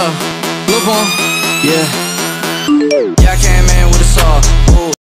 Yeah, on. Yeah.